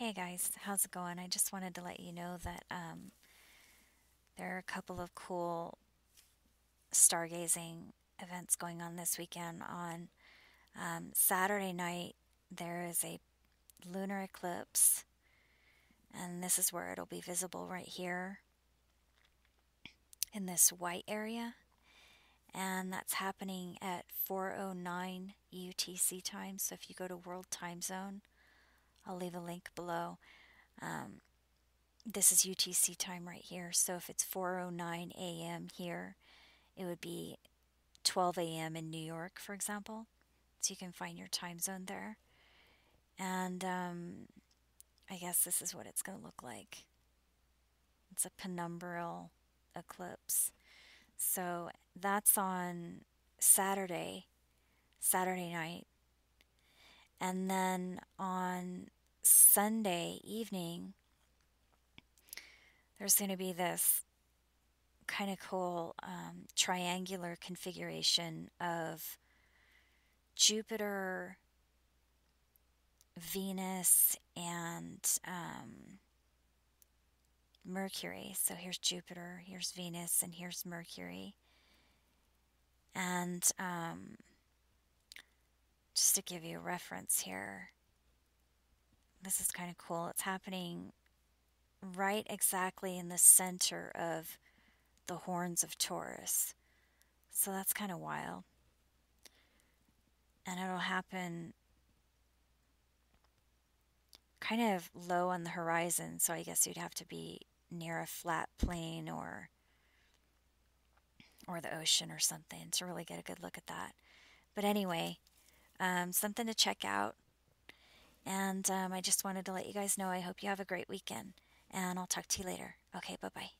Hey guys, how's it going? I just wanted to let you know that um, there are a couple of cool stargazing events going on this weekend. On um, Saturday night, there is a lunar eclipse, and this is where it'll be visible right here in this white area. And that's happening at 4:09 UTC time. So if you go to World Time Zone, I'll leave a link below. Um, this is UTC time right here. So if it's 4:09 a.m. here, it would be 12 a.m. in New York, for example. So you can find your time zone there. And um, I guess this is what it's going to look like. It's a penumbral eclipse. So that's on Saturday, Saturday night. And then on Sunday evening, there's going to be this kind of cool um, triangular configuration of Jupiter, Venus, and um, Mercury. So here's Jupiter, here's Venus, and here's Mercury. And um, just to give you a reference here, this is kind of cool. It's happening right exactly in the center of the horns of Taurus. So that's kind of wild. And it'll happen kind of low on the horizon, so I guess you'd have to be near a flat plain or or the ocean or something to really get a good look at that. But anyway, um, something to check out. And um, I just wanted to let you guys know I hope you have a great weekend. And I'll talk to you later. Okay, bye bye.